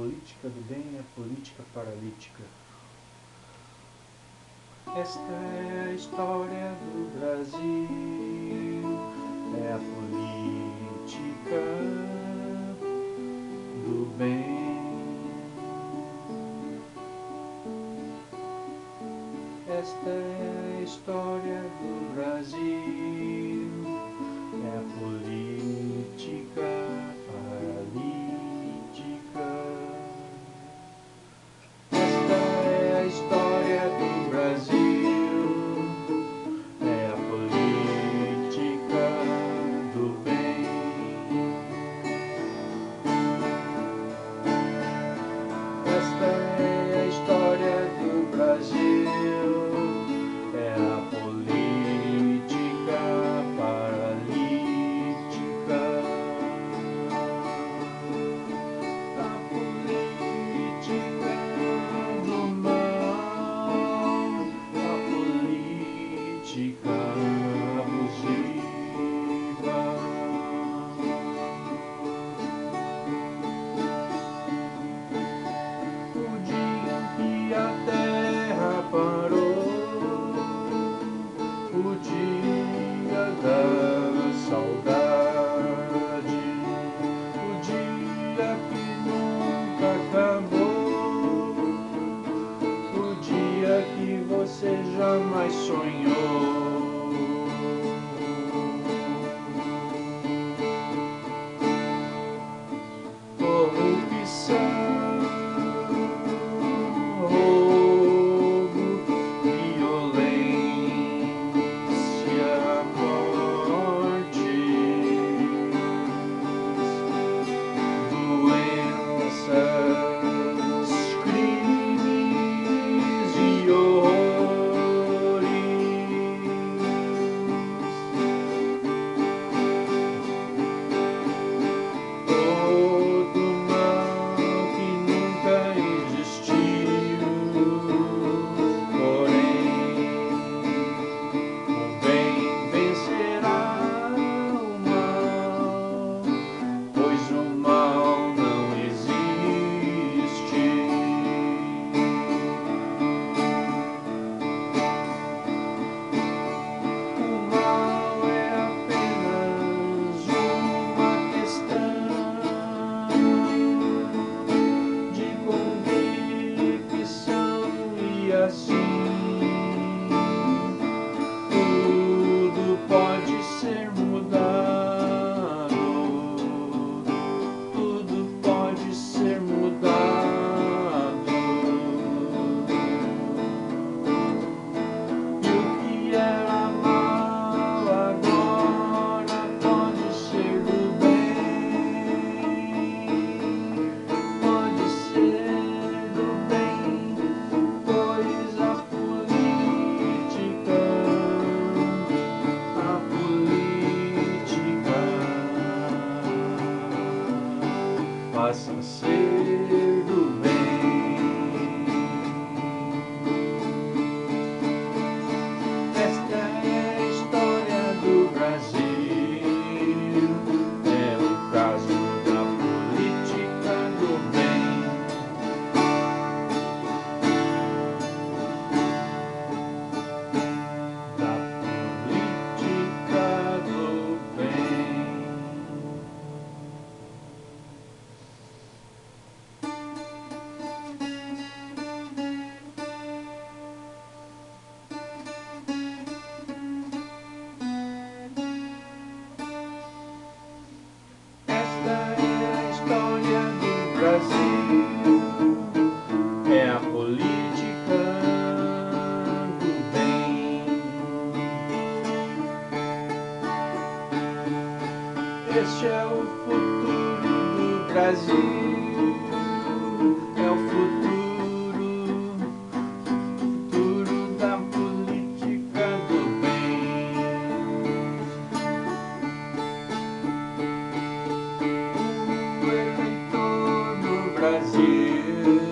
política do bem é política paralítica. Esta é a história do Brasil, é a política do bem. Esta é a história do Brasil. Jesus. é o futuro do Brasil. É o futuro, futuro da política do bem. Eleitor do Brasil.